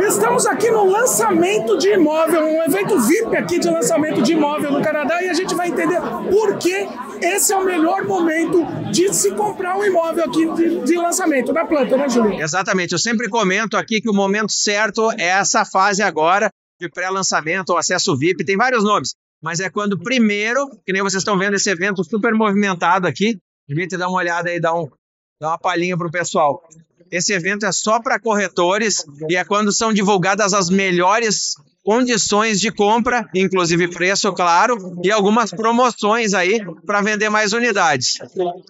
Estamos aqui no lançamento de imóvel, um evento VIP aqui de lançamento de imóvel no Canadá e a gente vai entender por que esse é o melhor momento de se comprar um imóvel aqui de, de lançamento na planta, né, Júlio? Exatamente. Eu sempre comento aqui que o momento certo é essa fase agora de pré-lançamento ou acesso VIP. Tem vários nomes, mas é quando primeiro, que nem vocês estão vendo esse evento super movimentado aqui. Dimitri, dá uma olhada aí, dá, um, dá uma palhinha para o pessoal. Esse evento é só para corretores e é quando são divulgadas as melhores condições de compra, inclusive preço, claro, e algumas promoções aí para vender mais unidades.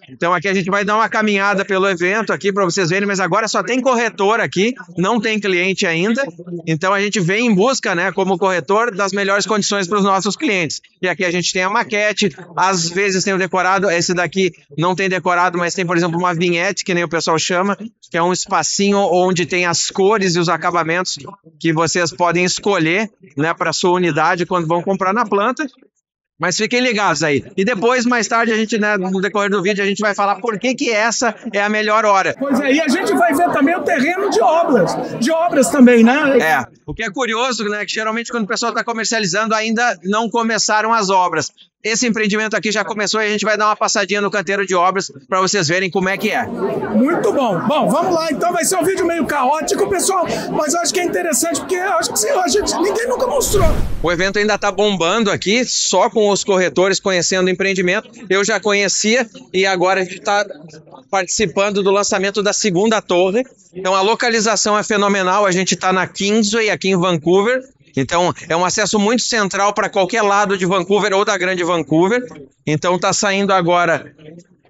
Então aqui a gente vai dar uma caminhada pelo evento aqui para vocês verem, mas agora só tem corretor aqui, não tem cliente ainda. Então a gente vem em busca, né, como corretor, das melhores condições para os nossos clientes. E aqui a gente tem a maquete, às vezes tem o decorado, esse daqui não tem decorado, mas tem, por exemplo, uma vinhete, que nem o pessoal chama, que é um espacinho onde tem as cores e os acabamentos que vocês podem escolher né, para sua unidade quando vão comprar na planta. Mas fiquem ligados aí. E depois, mais tarde, a gente, né, no decorrer do vídeo, a gente vai falar por que, que essa é a melhor hora. Pois é, e a gente vai ver também o terreno de obras. De obras também, né? É. O que é curioso, né, que geralmente quando o pessoal está comercializando, ainda não começaram as obras. Esse empreendimento aqui já começou e a gente vai dar uma passadinha no canteiro de obras para vocês verem como é que é. Muito bom. Bom, vamos lá. Então vai ser um vídeo meio caótico, pessoal, mas eu acho que é interessante porque eu acho que a gente, ninguém nunca mostrou. O evento ainda está bombando aqui, só com os corretores conhecendo o empreendimento. Eu já conhecia e agora a gente está participando do lançamento da segunda torre. Então a localização é fenomenal. A gente está na Kingsway, aqui em Vancouver. Então, é um acesso muito central para qualquer lado de Vancouver ou da Grande Vancouver. Então, está saindo agora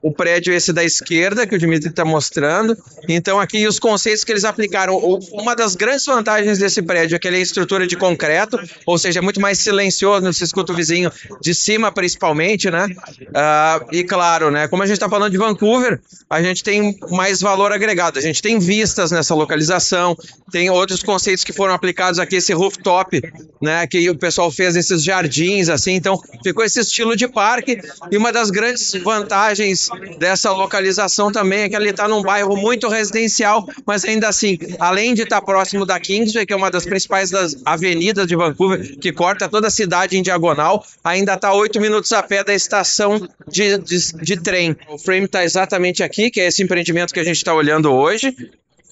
o prédio esse da esquerda, que o Dimitri está mostrando. Então, aqui os conceitos que eles aplicaram. Uma das grandes vantagens desse prédio é que ele é estrutura de concreto, ou seja, é muito mais silencioso, se escuta o vizinho de cima, principalmente, né? Uh, e claro, né? Como a gente está falando de Vancouver, a gente tem mais valor agregado. A gente tem vistas nessa localização, tem outros conceitos que foram aplicados aqui, esse rooftop, né? Que o pessoal fez esses jardins, assim. Então, ficou esse estilo de parque. E uma das grandes vantagens dessa localização também é que ele está num bairro muito residencial, mas ainda assim, além de estar tá próximo da Kingsway, que é uma das principais das avenidas de Vancouver, que corta toda a cidade em diagonal, ainda está oito minutos a pé da estação de, de, de trem. O frame está exatamente aqui, que é esse empreendimento que a gente está olhando hoje.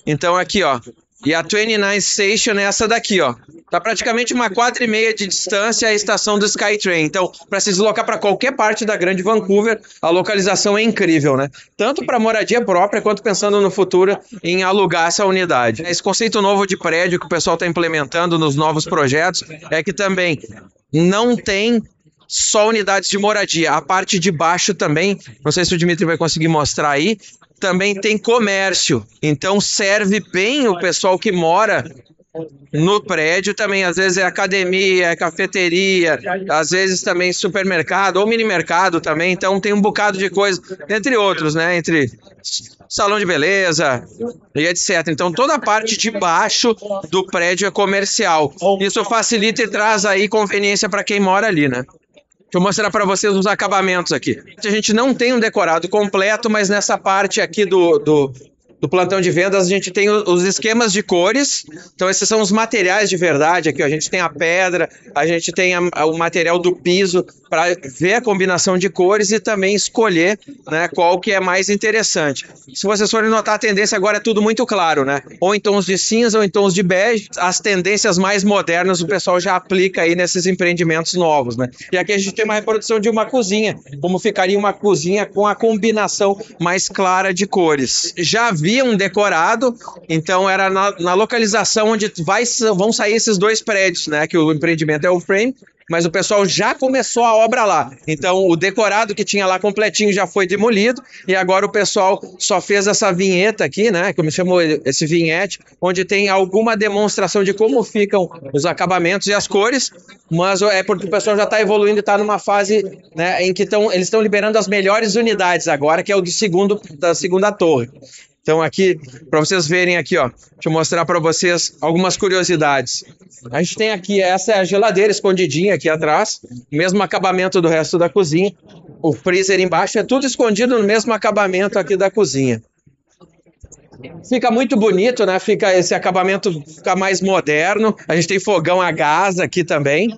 Então aqui, ó, e a 29 Station é essa daqui, ó. Tá praticamente uma quadra e meia de distância a estação do Skytrain. Então, para se deslocar para qualquer parte da Grande Vancouver, a localização é incrível, né? Tanto para moradia própria quanto pensando no futuro em alugar essa unidade. Esse conceito novo de prédio que o pessoal está implementando nos novos projetos é que também não tem só unidades de moradia. A parte de baixo também, não sei se o Dimitri vai conseguir mostrar aí, também tem comércio. Então serve bem o pessoal que mora no prédio também, às vezes é academia, é cafeteria, às vezes também supermercado ou mini mercado também, então tem um bocado de coisa, entre outros, né? Entre salão de beleza e etc. Então toda a parte de baixo do prédio é comercial. Isso facilita e traz aí conveniência para quem mora ali, né? Deixa eu mostrar para vocês os acabamentos aqui. A gente não tem um decorado completo, mas nessa parte aqui do, do, do plantão de vendas, a gente tem os esquemas de cores. Então, esses são os materiais de verdade aqui. A gente tem a pedra, a gente tem a, o material do piso para ver a combinação de cores e também escolher né, qual que é mais interessante. Se vocês forem notar, a tendência agora é tudo muito claro, né? Ou em tons de cinza ou em tons de bege. As tendências mais modernas o pessoal já aplica aí nesses empreendimentos novos, né? E aqui a gente tem uma reprodução de uma cozinha, como ficaria uma cozinha com a combinação mais clara de cores. Já vi havia um decorado, então era na, na localização onde vai, vão sair esses dois prédios, né? Que o empreendimento é o frame, mas o pessoal já começou a obra lá. Então, o decorado que tinha lá completinho já foi demolido e agora o pessoal só fez essa vinheta aqui, né? Como chamou esse vinhete, onde tem alguma demonstração de como ficam os acabamentos e as cores, mas é porque o pessoal já está evoluindo e está numa fase né, em que tão, eles estão liberando as melhores unidades agora, que é o do segundo, da segunda torre. Então aqui, para vocês verem aqui, ó, deixa eu mostrar para vocês algumas curiosidades. A gente tem aqui, essa é a geladeira escondidinha aqui atrás, mesmo acabamento do resto da cozinha. O freezer embaixo é tudo escondido no mesmo acabamento aqui da cozinha. Fica muito bonito, né? Fica esse acabamento fica mais moderno. A gente tem fogão a gás aqui também.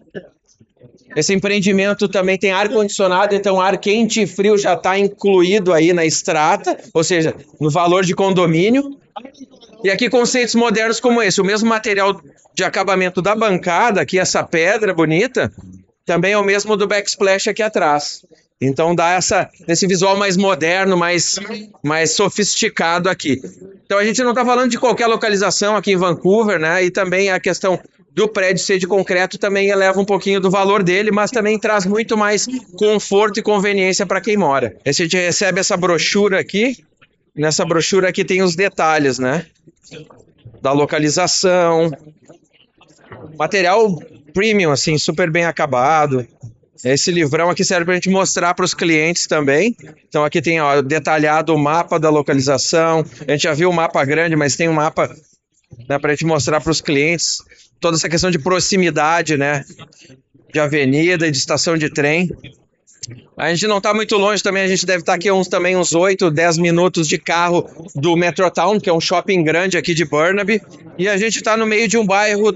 Esse empreendimento também tem ar condicionado, então ar quente e frio já está incluído aí na estrata, ou seja, no valor de condomínio. E aqui conceitos modernos como esse, o mesmo material de acabamento da bancada, aqui essa pedra bonita, também é o mesmo do backsplash aqui atrás. Então dá essa, esse visual mais moderno, mais, mais sofisticado aqui. Então a gente não está falando de qualquer localização aqui em Vancouver, né? E também a questão do prédio ser de concreto também eleva um pouquinho do valor dele, mas também traz muito mais conforto e conveniência para quem mora. a gente recebe essa brochura aqui. Nessa brochura aqui tem os detalhes, né? Da localização. Material premium, assim, super bem acabado. Esse livrão aqui serve para a gente mostrar para os clientes também. Então aqui tem ó, detalhado o mapa da localização. A gente já viu o mapa grande, mas tem um mapa né, para a gente mostrar para os clientes toda essa questão de proximidade, né? De avenida e de estação de trem. A gente não está muito longe também, a gente deve estar tá aqui uns também uns 8, 10 minutos de carro do Metrotown, que é um shopping grande aqui de Burnaby, e a gente está no meio de um bairro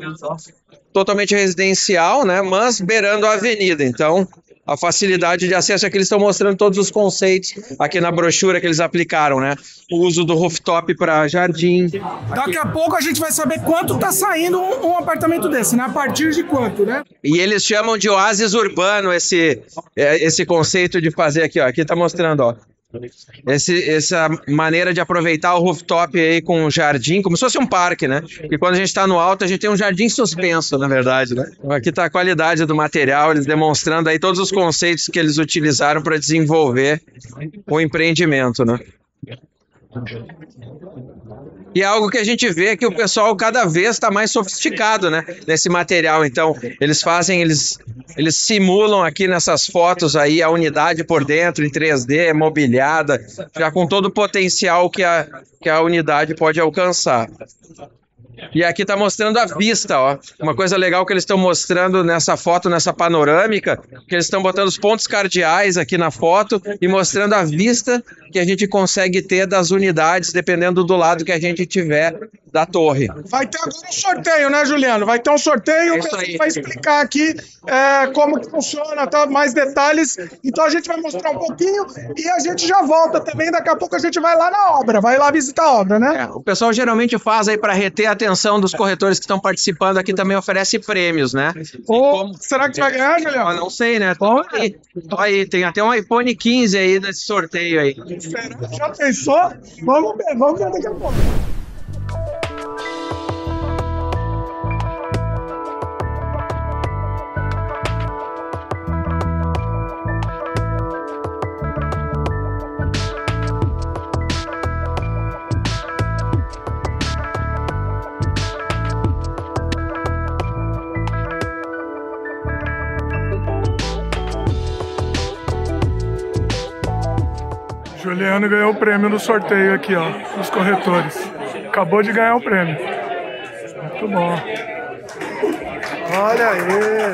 totalmente residencial, né, mas beirando a avenida. Então, a facilidade de acesso é que eles estão mostrando todos os conceitos aqui na brochura que eles aplicaram, né? O uso do rooftop para jardim. Daqui a pouco a gente vai saber quanto está saindo um, um, apartamento desse, né? A partir de quanto, né? E eles chamam de oásis urbano esse, é, esse conceito de fazer aqui, ó. Aqui está mostrando, ó. Esse, essa maneira de aproveitar o rooftop aí com um jardim, como se fosse um parque, né? Porque quando a gente está no alto, a gente tem um jardim suspenso, na verdade, né? Então aqui está a qualidade do material, eles demonstrando aí todos os conceitos que eles utilizaram para desenvolver o empreendimento, né? E é algo que a gente vê que o pessoal cada vez está mais sofisticado, né? Nesse material. Então, eles fazem, eles, eles simulam aqui nessas fotos aí a unidade por dentro em 3D, mobiliada, já com todo o potencial que a, que a unidade pode alcançar. E aqui está mostrando a vista, ó. Uma coisa legal que eles estão mostrando nessa foto, nessa panorâmica, que eles estão botando os pontos cardeais aqui na foto e mostrando a vista que a gente consegue ter das unidades, dependendo do lado que a gente tiver da torre. Vai ter agora um sorteio, né, Juliano? Vai ter um sorteio, é que vai explicar aqui é, como que funciona, tá? mais detalhes. Então a gente vai mostrar um pouquinho e a gente já volta também. Daqui a pouco a gente vai lá na obra, vai lá visitar a obra, né? É, o pessoal geralmente faz aí para reter a atenção dos corretores que estão participando aqui, também oferece prêmios, né? Será que vai ganhar, Juliano? Eu não sei, né? Tô aí, tô aí, tem até um iPhone 15 aí nesse sorteio aí. Já pensou? Vamos ver, vamos ver daqui a pouco. Juliano ganhou o prêmio no sorteio aqui, ó, dos corretores. Acabou de ganhar o prêmio. Muito bom. Olha aí.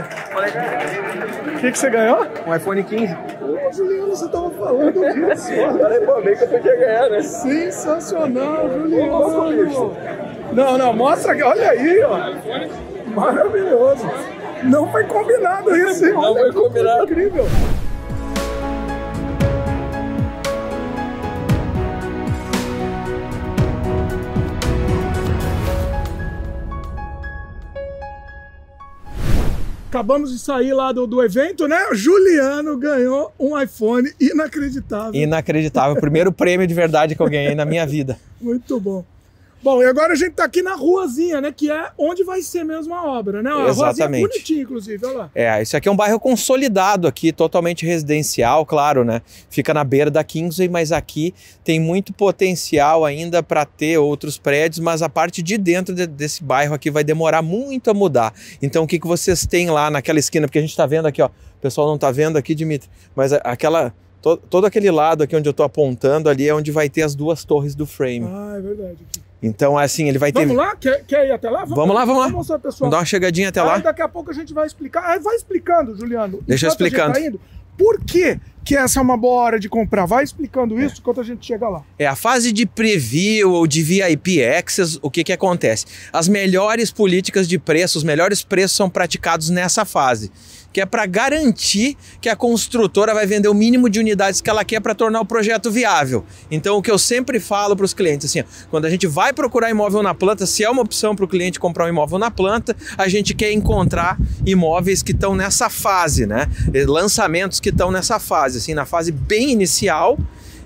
O que, que você ganhou? Um iPhone 15. Ô, Juliano, você tava falando disso. Agora pô, bem que eu podia ganhar, né? Sensacional, Juliano. Não, não, mostra aqui. Olha aí, ó. Maravilhoso. Não foi combinado isso, hein? Não foi combinado. Incrível. Acabamos de sair lá do, do evento, né? O Juliano ganhou um iPhone inacreditável. Inacreditável. Primeiro prêmio de verdade que eu ganhei na minha vida. Muito bom. Bom, e agora a gente tá aqui na ruazinha, né? Que é onde vai ser mesmo a obra, né? A Exatamente. ruazinha bonitinha, inclusive, olha lá. É, isso aqui é um bairro consolidado aqui, totalmente residencial, claro, né? Fica na beira da Kingsway, mas aqui tem muito potencial ainda para ter outros prédios, mas a parte de dentro de, desse bairro aqui vai demorar muito a mudar. Então, o que, que vocês têm lá naquela esquina? Porque a gente tá vendo aqui, ó. O pessoal não tá vendo aqui, Dimitri, mas aquela todo aquele lado aqui onde eu estou apontando ali é onde vai ter as duas torres do frame. Ah, é verdade. Então, assim, ele vai ter. Vamos lá? Quer, quer ir até lá? Vamos, vamos lá, vamos lá. Vamos mostrar, pessoal. Vamos dar uma chegadinha até Aí, lá. Daqui a pouco a gente vai explicar. Aí vai explicando, Juliano. Deixa eu explicando. Tá indo, por que que essa é uma boa hora de comprar? Vai explicando isso é. enquanto a gente chega lá. É a fase de preview ou de VIP access, o que que acontece? As melhores políticas de preço, os melhores preços são praticados nessa fase que é para garantir que a construtora vai vender o mínimo de unidades que ela quer para tornar o projeto viável. Então, o que eu sempre falo para os clientes, assim, quando a gente vai procurar imóvel na planta, se é uma opção para o cliente comprar um imóvel na planta, a gente quer encontrar imóveis que estão nessa fase, né? Lançamentos que estão nessa fase, assim, na fase bem inicial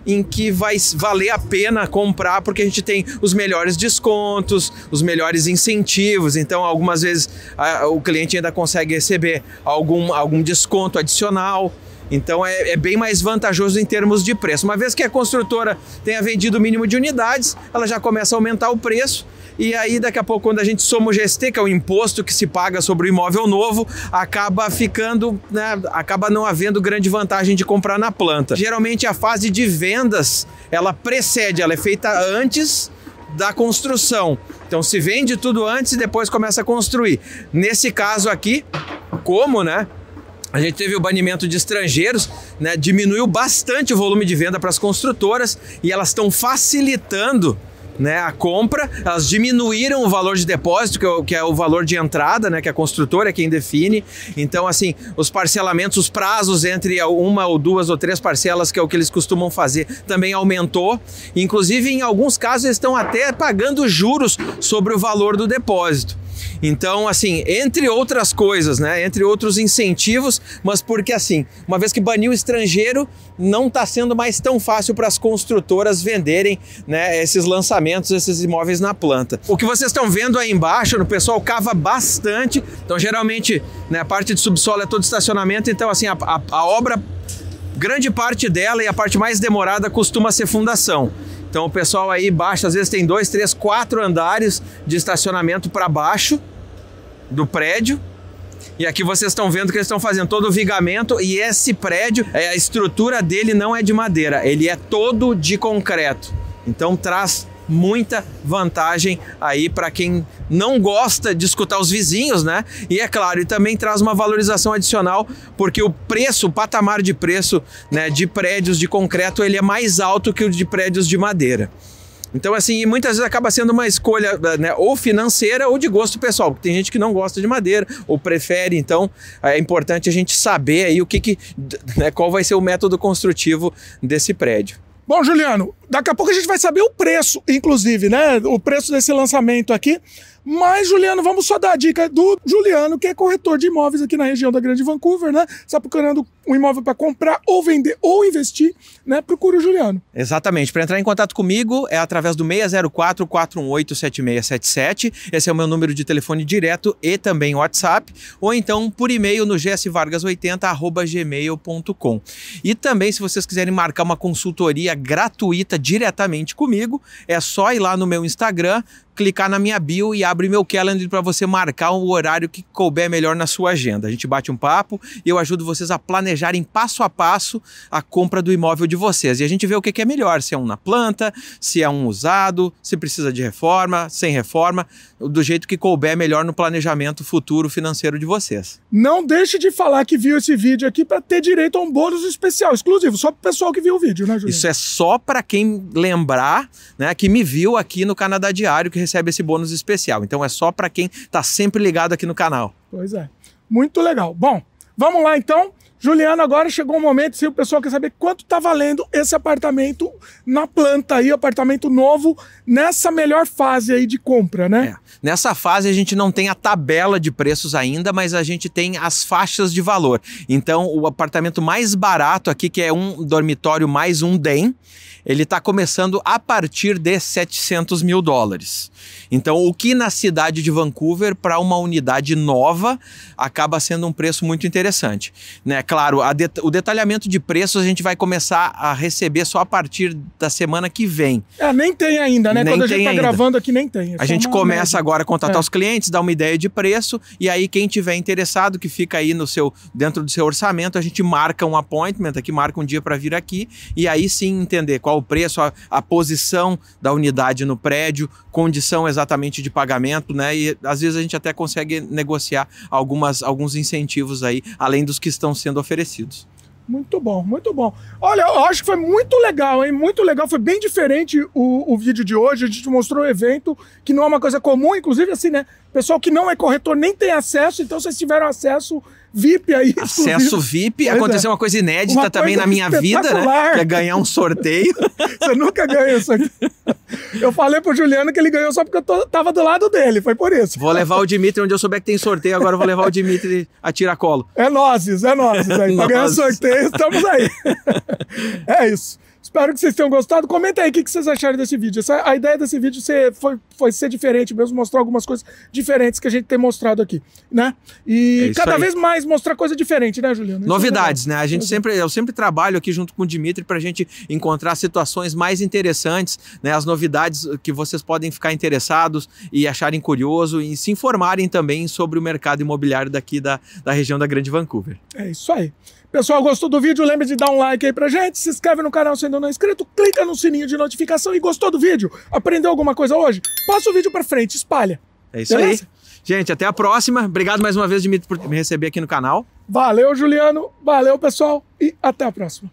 em que vai valer a pena comprar porque a gente tem os melhores descontos, os melhores incentivos. Então, algumas vezes a, o cliente ainda consegue receber algum, algum desconto adicional. Então é, é, bem mais vantajoso em termos de preço. Uma vez que a construtora tenha vendido o mínimo de unidades, ela já começa a aumentar o preço e aí, daqui a pouco, quando a gente soma o GST, que é o imposto que se paga sobre o imóvel novo, acaba ficando, né, acaba não havendo grande vantagem de comprar na planta. Geralmente a fase de vendas, ela precede, ela é feita antes da construção. Então se vende tudo antes e depois começa a construir. Nesse caso aqui, como, né? A gente teve o banimento de estrangeiros, né? Diminuiu bastante o volume de venda para as construtoras e elas estão facilitando né, a compra, elas diminuíram o valor de depósito, que é, o, que é o valor de entrada, né, que a construtora é quem define. Então, assim, os parcelamentos, os prazos entre uma ou duas ou três parcelas, que é o que eles costumam fazer, também aumentou. Inclusive, em alguns casos, eles estão até pagando juros sobre o valor do depósito. Então, assim, entre outras coisas, né? Entre outros incentivos, mas porque assim, uma vez que baniu o estrangeiro, não está sendo mais tão fácil para as construtoras venderem né, esses lançamentos, esses imóveis na planta. O que vocês estão vendo aí embaixo, o pessoal cava bastante. Então, geralmente, né, a parte de subsolo é todo estacionamento, então assim, a, a, a obra, grande parte dela e a parte mais demorada costuma ser fundação. Então o pessoal aí baixa, às vezes tem dois, três, quatro andares de estacionamento para baixo do prédio. E aqui vocês estão vendo que eles estão fazendo todo o vigamento e esse prédio, é, a estrutura dele não é de madeira, ele é todo de concreto. Então traz muita vantagem aí para quem não gosta de escutar os vizinhos, né? E é claro, e também traz uma valorização adicional, porque o preço, o patamar de preço, né, de prédios de concreto, ele é mais alto que o de prédios de madeira. Então, assim, muitas vezes acaba sendo uma escolha né, ou financeira ou de gosto pessoal. Tem gente que não gosta de madeira ou prefere, então é importante a gente saber aí o que, que né, qual vai ser o método construtivo desse prédio. Bom, Juliano, daqui a pouco a gente vai saber o preço, inclusive, né? O preço desse lançamento aqui. Mas, Juliano, vamos só dar a dica do Juliano, que é corretor de imóveis aqui na região da Grande Vancouver, né? Está procurando um imóvel para comprar ou vender ou investir, né? Procura o Juliano. Exatamente. Para entrar em contato comigo é através do 604 418 7677. Esse é o meu número de telefone direto e também WhatsApp, ou então por e-mail no gsvargas80@gmail.com. E também se vocês quiserem marcar uma consultoria gratuita diretamente comigo, é só ir lá no meu Instagram, clicar na minha bio e abre meu calendar para você marcar o horário que couber melhor na sua agenda. A gente bate um papo e eu ajudo vocês a planejarem passo a passo a compra do imóvel de vocês. E a gente vê o que é melhor, se é um na planta, se é um usado, se precisa de reforma, sem reforma, do jeito que couber melhor no planejamento futuro financeiro de vocês. Não deixe de falar que viu esse vídeo aqui para ter direito a um bônus especial, exclusivo, só para o pessoal que viu o vídeo, né, Juliano? Isso é só para quem lembrar, né, que me viu aqui no Canadá Diário, que recebe esse bônus especial. Então é só para quem está sempre ligado aqui no canal. Pois é. Muito legal. Bom, vamos lá então. Juliano, agora chegou o um momento, se o pessoal quer saber quanto está valendo esse apartamento na planta aí, apartamento novo, nessa melhor fase aí de compra, né? É. Nessa fase a gente não tem a tabela de preços ainda, mas a gente tem as faixas de valor. Então, o apartamento mais barato aqui, que é um dormitório mais um DEM, ele está começando a partir de 700 mil dólares. Então, o que na cidade de Vancouver, para uma unidade nova, acaba sendo um preço muito interessante. Né? Claro, det o detalhamento de preços a gente vai começar a receber só a partir da semana que vem. É, nem tem ainda, né? Nem Quando a gente está gravando aqui, nem tem. É a gente começa média. agora a contatar é. os clientes, dar uma ideia de preço, e aí quem tiver interessado, que fica aí no seu dentro do seu orçamento, a gente marca um appointment aqui, marca um dia para vir aqui, e aí sim entender qual o preço, a, a posição da unidade no prédio, condição exatamente de pagamento, né? E às vezes a gente até consegue negociar algumas, alguns incentivos aí, além dos que estão sendo oferecidos. Muito bom, muito bom. Olha, eu acho que foi muito legal, hein? Muito legal. Foi bem diferente o, o vídeo de hoje. A gente mostrou o evento, que não é uma coisa comum, inclusive assim, né? Pessoal que não é corretor nem tem acesso, então vocês tiveram acesso VIP aí. Acesso VIP. Pois Aconteceu é. uma coisa inédita Uma também coisa na minha vida, né? Que é ganhar um sorteio. Você nunca ganha isso aqui. Eu falei pro Juliano que ele ganhou só porque eu tô- tava do lado dele, foi por isso. Vou levar o Dimitri onde eu souber que tem sorteio, agora eu vou levar o Dimitri a tiracolo. É nozes, é nozes aí. Pra ganhar sorteio, estamos aí. é isso. Espero que vocês tenham gostado. Comenta aí o que que vocês acharam desse vídeo. Essa- a ideia desse vídeo ser- foi, foi ser diferente mesmo, mostrar algumas coisas diferentes que a gente tem mostrado aqui, né? É E isso cada aí. vez mais mostrar coisa diferente, né, Juliano? Isso é Novidades, legal. né? A gente sempre, eu sempre trabalho aqui junto com o Dimitri para a gente encontrar situações mais interessantes, né? As novidades que vocês podem ficar interessados e acharem curioso e se informarem também sobre o mercado imobiliário daqui da, da região da Grande Vancouver. É isso aí. Pessoal, gostou do vídeo? Lembre de dar um like aí pra gente, se inscreve no canal se ainda não é inscrito, clica no sininho de notificação e gostou do vídeo? Aprendeu alguma coisa hoje? Passa o vídeo pra frente, espalha. É isso Beleza? aí. Gente, até a próxima. Obrigado mais uma vez, Dimitri, por me receber aqui no canal. Valeu, Juliano. Valeu, pessoal. E até a próxima.